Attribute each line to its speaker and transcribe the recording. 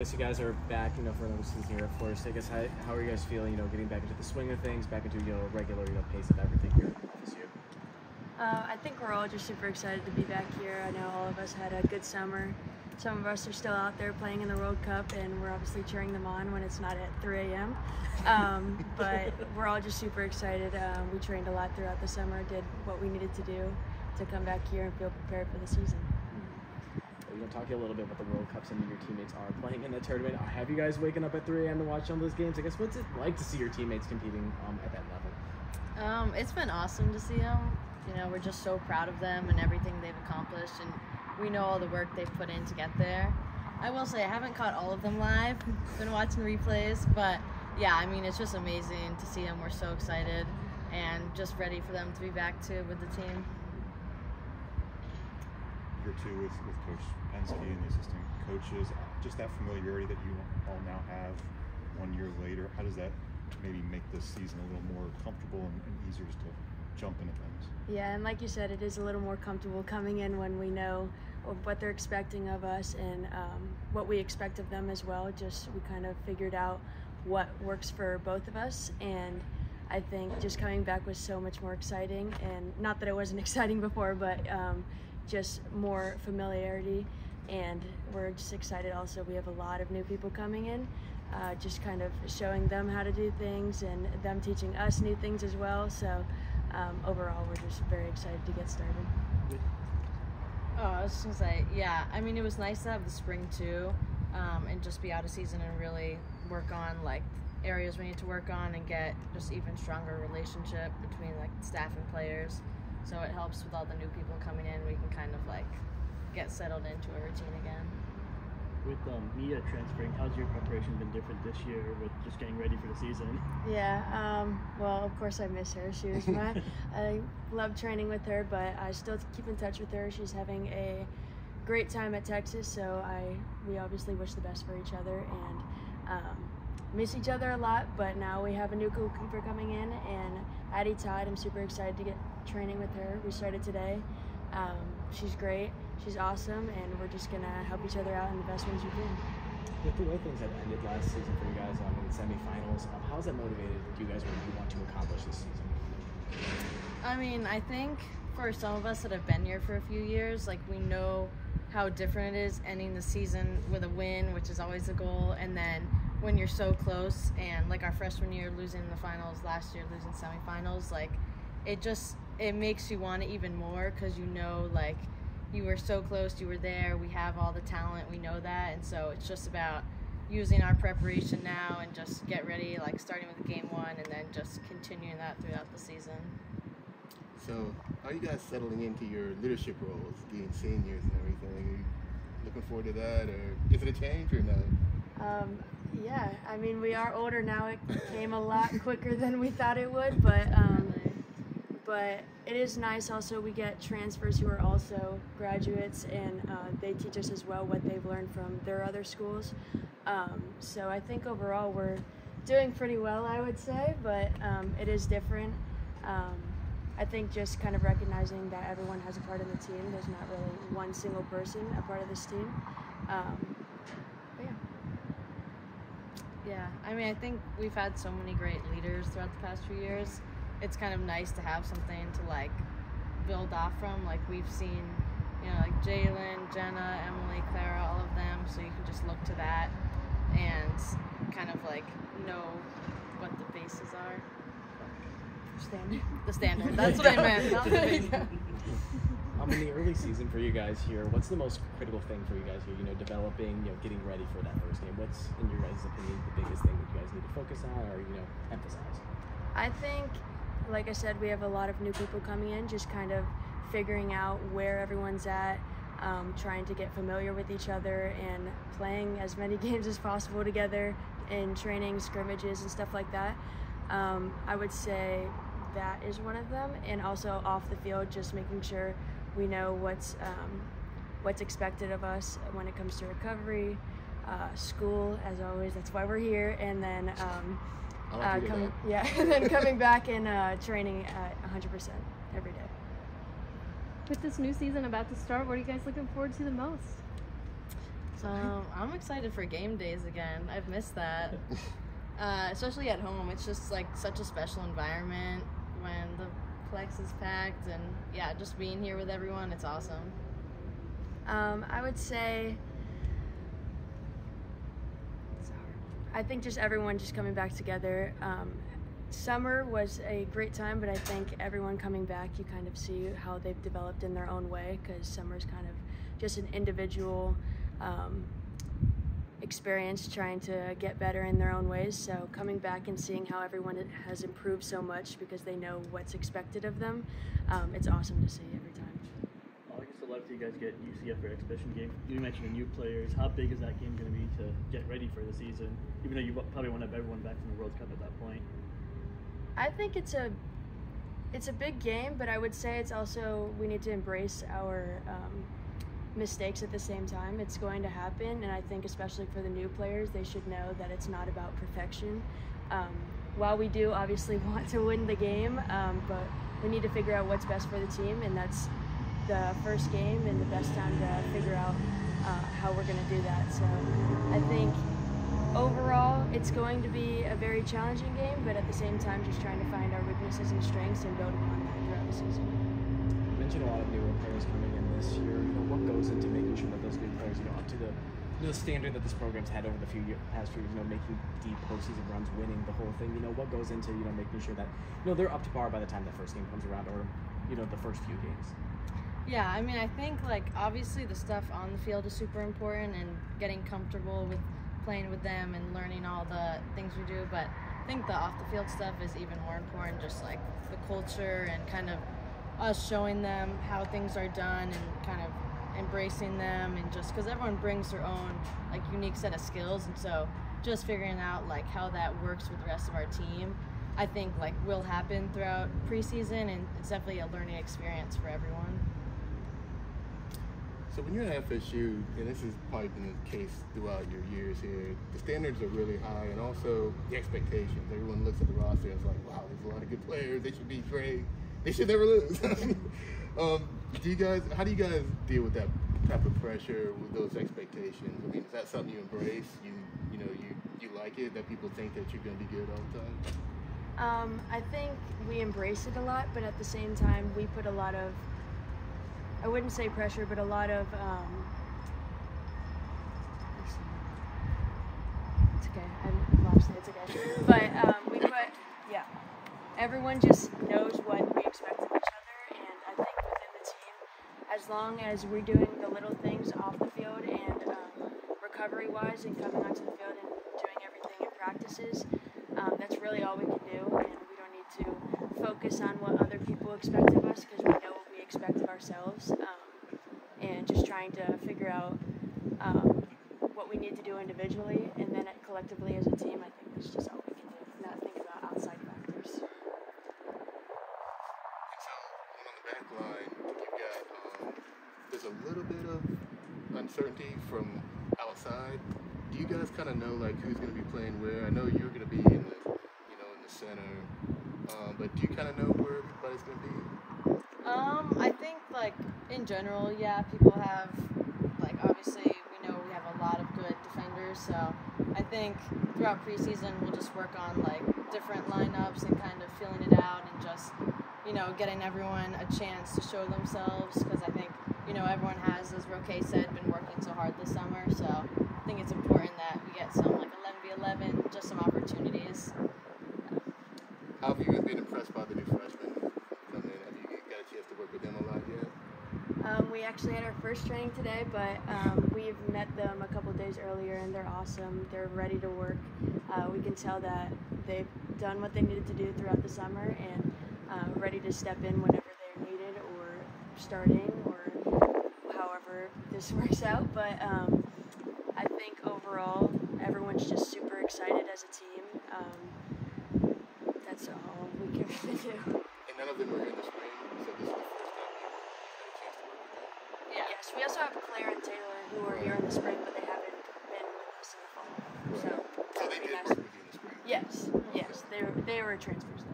Speaker 1: guess you guys are back, you know, for another season here at Forest. I guess how, how are you guys feeling, you know, getting back into the swing of things, back into, you know, regular, you know, pace of everything here this year?
Speaker 2: Uh, I think we're all just super excited to be back here. I know all of us had a good summer. Some of us are still out there playing in the World Cup, and we're obviously cheering them on when it's not at 3 a.m. Um, but we're all just super excited. Um, we trained a lot throughout the summer, did what we needed to do to come back here and feel prepared for the season
Speaker 1: you know, talking a little bit about the World Cup. Some of your teammates are playing in the tournament. I Have you guys waking up at 3 a.m. to watch some of those games? I guess what's it like to see your teammates competing um, at that level?
Speaker 3: Um, it's been awesome to see them. You know, we're just so proud of them and everything they've accomplished, and we know all the work they've put in to get there. I will say I haven't caught all of them live. been watching replays, but yeah, I mean it's just amazing to see them. We're so excited and just ready for them to be back too with the team
Speaker 4: year two with, with Coach Pensky and the assistant coaches, just that familiarity that you all now have one year later, how does that maybe make this season a little more comfortable and, and easier to jump into things?
Speaker 2: Yeah, and like you said, it is a little more comfortable coming in when we know what they're expecting of us and um, what we expect of them as well. Just we kind of figured out what works for both of us and I think just coming back was so much more exciting and not that it wasn't exciting before but um, just more familiarity and we're just excited also. We have a lot of new people coming in uh, just kind of showing them how to do things and them teaching us new things as well. So um, overall we're just very excited to get started.
Speaker 3: Oh i was just gonna say yeah i mean it was nice to have the spring too um, and just be out of season and really work on like areas we need to work on and get just even stronger relationship between like staff and players so it helps with all the new people coming in. We can kind of like get settled into a routine again.
Speaker 5: With um, Mia transferring, how's your preparation been different this year with just getting ready for the season?
Speaker 2: Yeah, um, well, of course I miss her. She was my, I love training with her, but I still keep in touch with her. She's having a great time at Texas, so I we obviously wish the best for each other and um, miss each other a lot. But now we have a new goalkeeper coming in, and Addie Todd. I'm super excited to get training with her. We started today. Um, she's great. She's awesome, and we're just gonna help each other out in the best ways we can.
Speaker 1: With the way things have ended last season for you guys um, in the semifinals, um, how's that motivated you guys what you want to accomplish this season?
Speaker 3: I mean, I think for some of us that have been here for a few years, like we know how different it is ending the season with a win, which is always a goal, and then when you're so close and like our freshman year losing the finals last year losing semifinals like it just it makes you want it even more because you know like you were so close you were there we have all the talent we know that. And so it's just about using our preparation now and just get ready like starting with game one and then just continuing that throughout the season.
Speaker 6: So how are you guys settling into your leadership roles being seniors and everything? Are you looking forward to that or is it a change or not
Speaker 2: um, yeah, I mean, we are older now. It came a lot quicker than we thought it would, but um, but it is nice. Also, we get transfers who are also graduates, and uh, they teach us as well what they've learned from their other schools. Um, so I think overall we're doing pretty well, I would say, but um, it is different. Um, I think just kind of recognizing that everyone has a part in the team. There's not really one single person a part of this team. Um,
Speaker 3: yeah, I mean, I think we've had so many great leaders throughout the past few years. It's kind of nice to have something to like build off from. Like we've seen, you know, like Jaelin, Jenna, Emily, Clara, all of them. So you can just look to that and kind of like know what the bases are.
Speaker 2: Standard.
Speaker 3: The standard. That's what I meant.
Speaker 1: um, in the early season for you guys here, what's the most critical thing for you guys here? You know, developing, you know, getting ready for that first game. What's, in your guys' opinion, the biggest thing that you guys need to focus on or you know emphasize?
Speaker 2: I think, like I said, we have a lot of new people coming in, just kind of figuring out where everyone's at. Um, trying to get familiar with each other and playing as many games as possible together in training, scrimmages, and stuff like that. Um, I would say that is one of them, and also off the field, just making sure we know what's um, what's expected of us when it comes to recovery, uh, school, as always. That's why we're here, and then um, uh, coming, yeah, and then coming back and uh, training at 100% every day.
Speaker 7: With this new season about to start, what are you guys looking forward to the most?
Speaker 3: So I'm excited for game days again. I've missed that. Uh, especially at home. It's just like such a special environment when the Plex is packed and yeah, just being here with everyone, it's awesome.
Speaker 2: Um, I would say. I think just everyone just coming back together. Um, summer was a great time, but I think everyone coming back, you kind of see how they've developed in their own way because summer's kind of just an individual um, experience trying to get better in their own ways. So coming back and seeing how everyone has improved so much because they know what's expected of them, um, it's awesome to see every time.
Speaker 5: Guess a you guys get UCF for exhibition game. You mentioned the new players. How big is that game going to be to get ready for the season? Even though you probably want to have everyone back from the World Cup at that point.
Speaker 2: I think it's a it's a big game, but I would say it's also we need to embrace our um, mistakes at the same time. It's going to happen, and I think especially for the new players, they should know that it's not about perfection. Um, while we do obviously want to win the game, um, but we need to figure out what's best for the team, and that's the first game and the best time to figure out uh, how we're going to do that. So I think overall it's going to be a very challenging game, but at the same time, just trying to find our weaknesses and strengths and build on that throughout the season.
Speaker 1: You mentioned a lot of newer players coming in this year. You know, what goes into making sure that those new players, know, up to the the standard that this program's had over the few year, past few years, you know, making deep postseason runs, winning the whole thing. You know, what goes into you know making sure that you know they're up to par by the time that first game comes around, or you know the first few games.
Speaker 3: Yeah, I mean, I think like obviously the stuff on the field is super important and getting comfortable with playing with them and learning all the things we do, but I think the off the field stuff is even more important, just like the culture and kind of us showing them how things are done and kind of embracing them and just because everyone brings their own like unique set of skills and so just figuring out like how that works with the rest of our team i think like will happen throughout preseason and it's definitely a learning experience for everyone
Speaker 6: So when you're at FSU, and this has probably been the case throughout your years here, the standards are really high, and also the expectations. Everyone looks at the roster and is like, "Wow, there's a lot of good players. They should be great. They should never lose." um, do you guys? How do you guys deal with that type of pressure with those expectations? I mean, is that something you embrace? You you know you you like it that people think that you're going to be good all the time?
Speaker 2: Um, I think we embrace it a lot, but at the same time, we put a lot of, I wouldn't say pressure, but a lot of, um, it's okay, I lost. It, it's okay. But um, we put, yeah, everyone just knows what we expect of each other, and I think within the team, as long as we're doing the little things off the field and um, recovery wise and coming onto the field and doing everything in practices, um, that's really all we can do, and we don't need to focus on what other people expect of us because we know expect of ourselves, um, and just trying to figure out um, what we need to do individually, and then collectively as a team. I think that's just all we can do, not think about outside factors.
Speaker 6: So on the back line, you've got um, there's a little bit of uncertainty from outside. Do you guys kind of know like who's going to be playing where? I know you're going to be in the you know in the center, um, but do you kind of know where everybody's going to be?
Speaker 3: Um, I think like in general, yeah, people have like obviously we know we have a lot of good defenders, so I think throughout preseason we'll just work on like different lineups and kind of feeling it out and just you know getting everyone a chance to show themselves because I think you know everyone has, as Roque said, been working so hard this summer, so I think it's important that we get some like 11v11, just some opportunities.
Speaker 6: How have you been impressed by the new freshmen coming in? Have you got a chance to work with them a lot yet?
Speaker 2: Um, we actually had our first training today, but um, we've met them a couple days earlier, and they're awesome. They're ready to work. Uh, we can tell that they've done what they needed to do throughout the summer and uh, ready to step in whenever they're needed or starting or however this works out. But um, I think overall, everyone's just super excited as a team. Um, that's all we can really do.
Speaker 6: And none of them in the spring, so this is the first time you've had a chance to work with them.
Speaker 3: Yeah.
Speaker 2: Yes, we also have Claire and Taylor who were here in the spring, but they haven't been with us in the fall. So
Speaker 6: they did
Speaker 2: nice.
Speaker 6: work with you in the spring.
Speaker 2: Yes, yes, they were, they were transferred.